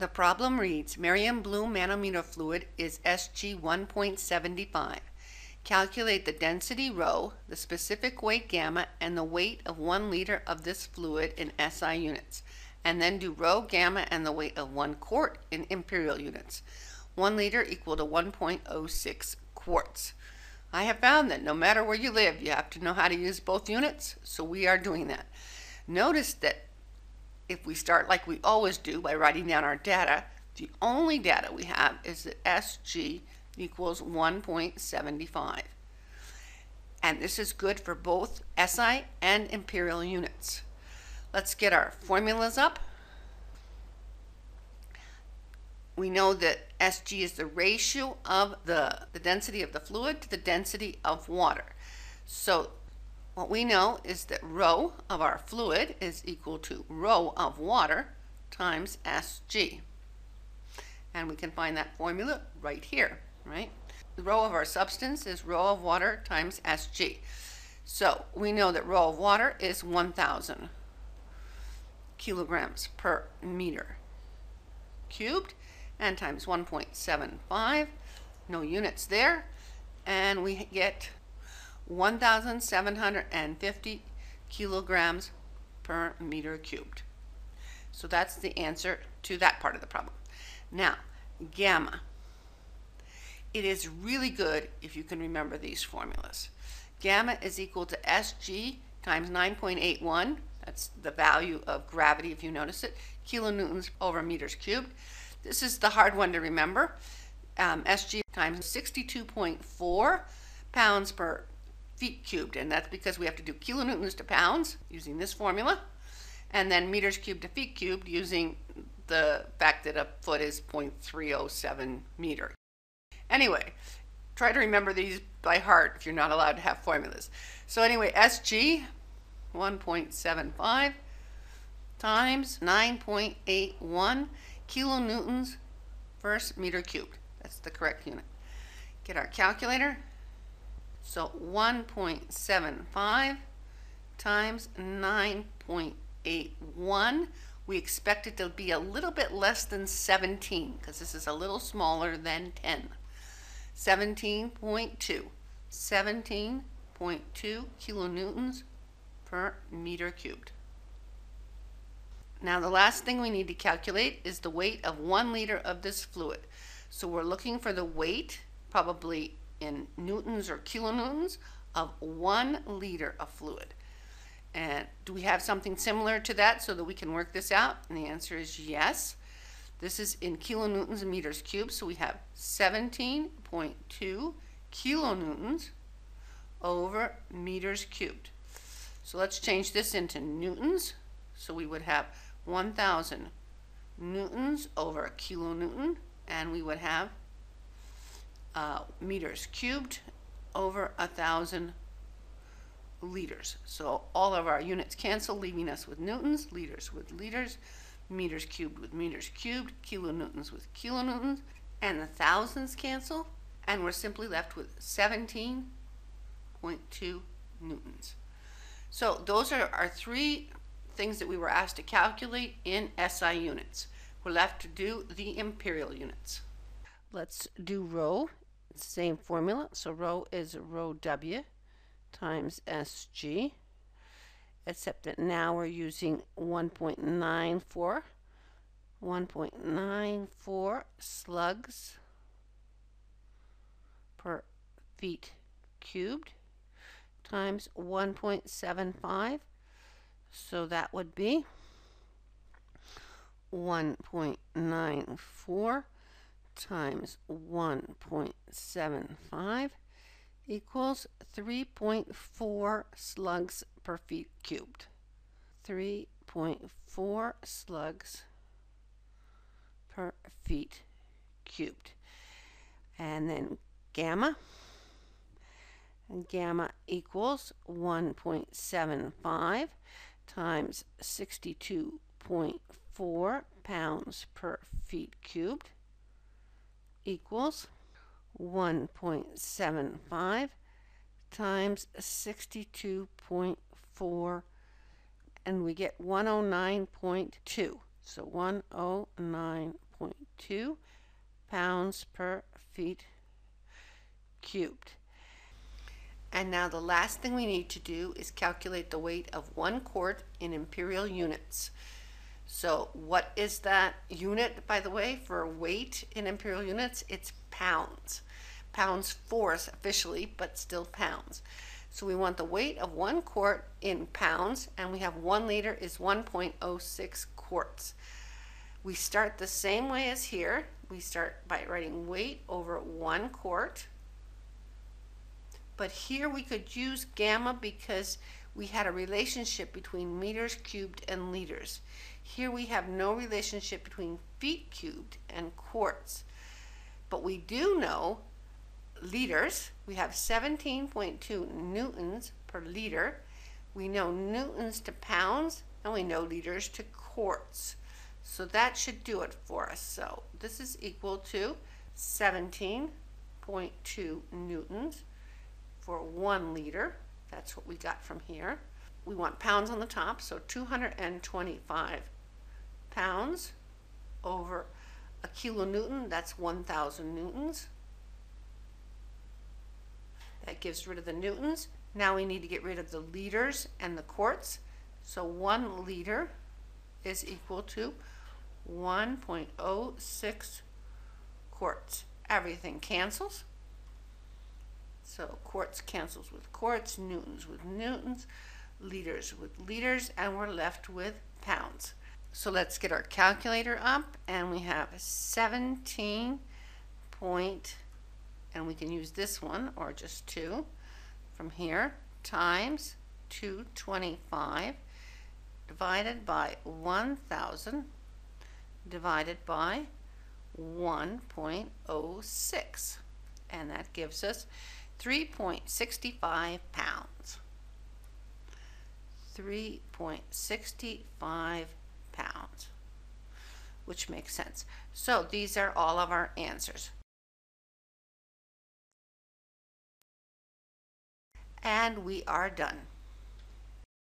The problem reads Meriam Blue manometer fluid is SG 1.75. Calculate the density rho, the specific weight gamma, and the weight of 1 liter of this fluid in SI units. And then do rho gamma and the weight of 1 quart in imperial units. 1 liter equal to 1.06 quarts. I have found that no matter where you live, you have to know how to use both units, so we are doing that. Notice that if we start like we always do by writing down our data, the only data we have is that SG equals 1.75. And this is good for both SI and imperial units. Let's get our formulas up. We know that Sg is the ratio of the, the density of the fluid to the density of water. So what we know is that rho of our fluid is equal to rho of water times Sg. And we can find that formula right here, right? The rho of our substance is rho of water times Sg. So we know that rho of water is 1,000 kilograms per meter cubed and times 1.75, no units there, and we get 1,750 kilograms per meter cubed. So that's the answer to that part of the problem. Now, gamma. It is really good if you can remember these formulas. Gamma is equal to Sg times 9.81, that's the value of gravity if you notice it, kilonewtons over meters cubed. This is the hard one to remember. Um, Sg times 62.4 pounds per feet cubed, and that's because we have to do kilonewtons to pounds using this formula, and then meters cubed to feet cubed using the fact that a foot is 0.307 meter. Anyway, try to remember these by heart if you're not allowed to have formulas. So anyway, SG 1.75 times 9.81 kilonewtons first meter cubed. That's the correct unit. Get our calculator. So 1.75 times 9.81. We expect it to be a little bit less than 17 because this is a little smaller than 10. 17.2. 17.2 kilonewtons per meter cubed. Now the last thing we need to calculate is the weight of one liter of this fluid. So we're looking for the weight, probably in newtons or kilonewtons, of one liter of fluid. And do we have something similar to that so that we can work this out? And the answer is yes. This is in kilonewtons and meters cubed, so we have 17.2 kilonewtons over meters cubed. So let's change this into newtons. So we would have 1,000 newtons over a kilonewton, and we would have uh, meters cubed over a thousand liters. So all of our units cancel, leaving us with newtons, liters with liters, meters cubed with meters cubed, kilonewtons with kilonewtons, and the thousands cancel, and we're simply left with 17.2 newtons. So those are our three things that we were asked to calculate in SI units. We're left to do the imperial units. Let's do rho. Same formula. So rho is rho W times SG, except that now we're using 1.94. 1.94 slugs per feet cubed times 1.75 so that would be 1.94 times 1.75 equals 3.4 slugs per feet cubed. 3.4 slugs per feet cubed. And then gamma. Gamma equals 1.75 times 62.4 pounds per feet cubed equals 1.75 times 62.4 and we get 109.2 so 109.2 pounds per feet cubed. And now the last thing we need to do is calculate the weight of one quart in imperial units. So what is that unit, by the way, for weight in imperial units? It's pounds. Pounds force officially, but still pounds. So we want the weight of one quart in pounds, and we have one liter is 1.06 quarts. We start the same way as here. We start by writing weight over one quart. But here we could use gamma because we had a relationship between meters cubed and liters. Here we have no relationship between feet cubed and quarts. But we do know liters. We have 17.2 newtons per liter. We know newtons to pounds, and we know liters to quarts. So that should do it for us. So this is equal to 17.2 newtons for one liter. That's what we got from here. We want pounds on the top, so 225 pounds over a kilonewton, that's 1,000 newtons. That gives rid of the newtons. Now we need to get rid of the liters and the quarts. So one liter is equal to 1.06 quarts. Everything cancels. So quarts cancels with quarts, newtons with newtons, liters with liters, and we're left with pounds. So let's get our calculator up, and we have 17 point, and we can use this one, or just 2, from here, times 225, divided by 1,000, divided by 1.06. And that gives us 3.65 pounds. 3.65 pounds, which makes sense. So these are all of our answers. And we are done.